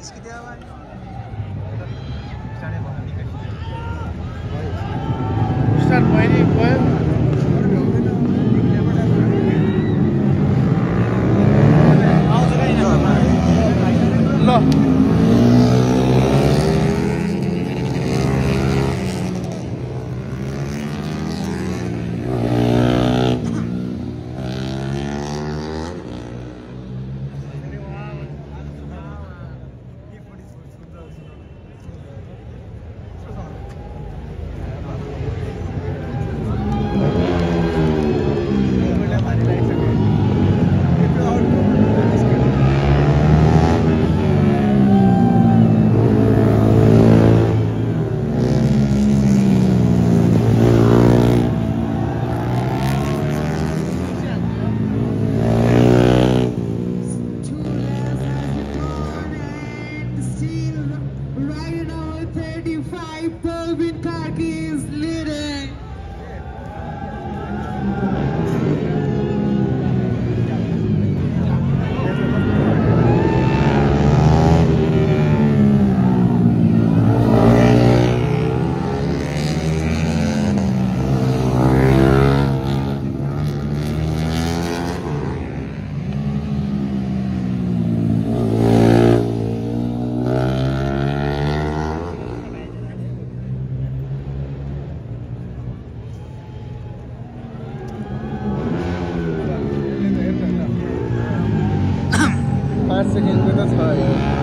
Biscuit dia awal. Kita ni still riding our 35 Pervin Karki is 最近这个菜